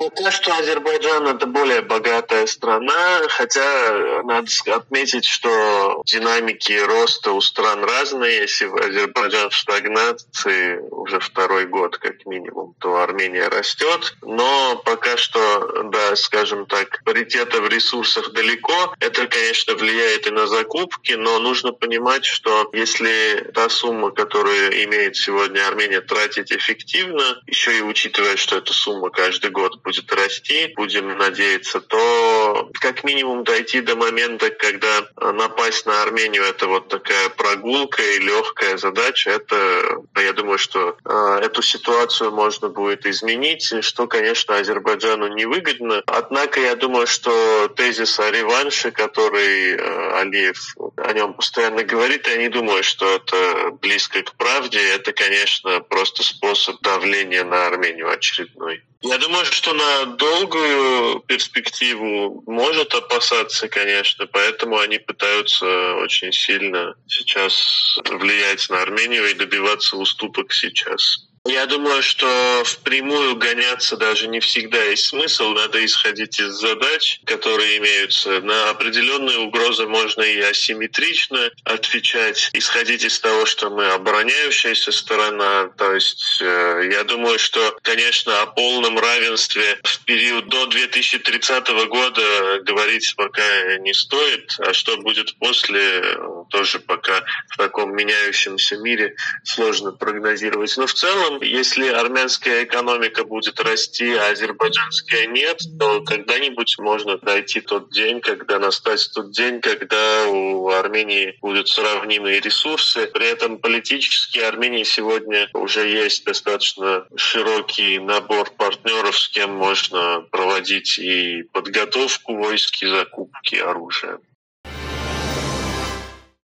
Пока что Азербайджан это более богатая страна, хотя надо отметить, что динамики роста у стран разные. Если Азербайджан в стагнации уже второй год как минимум, то Армения растет. Но пока что, да, скажем так, паритета в ресурсах далеко. Это, конечно, влияет и на закупки, но нужно понимать, что если та сумма, которую имеет сегодня Армения, тратить эффективно, еще и учитывая, что эта сумма каждый год будет расти, будем надеяться, то как минимум дойти до момента, когда напасть на Армению это вот такая прогулка и легкая задача, это, я думаю, что э, эту ситуацию можно будет изменить, что, конечно, Азербайджану невыгодно. Однако я думаю, что тезис о реванше, который э, Алиев о нем постоянно говорит, я не думаю, что это близко к правде. Это, конечно, просто способ давления на Армению очередной. Я думаю, что на долгую перспективу может опасаться, конечно, поэтому они пытаются очень сильно сейчас влиять на Армению и добиваться уступок сейчас. Я думаю, что впрямую гоняться даже не всегда есть смысл. Надо исходить из задач, которые имеются. На определенные угрозы можно и асимметрично отвечать, исходить из того, что мы обороняющаяся сторона. То есть э, я думаю, что, конечно, о полном равенстве в период до 2030 года говорить пока не стоит. А что будет после, тоже пока в таком меняющемся мире сложно прогнозировать. Но в целом если армянская экономика будет расти, а азербайджанская нет, то когда-нибудь можно дойти тот день, когда настать тот день, когда у Армении будут сравнимые ресурсы. При этом политически Армении сегодня уже есть достаточно широкий набор партнеров, с кем можно проводить и подготовку войск, и закупки оружия.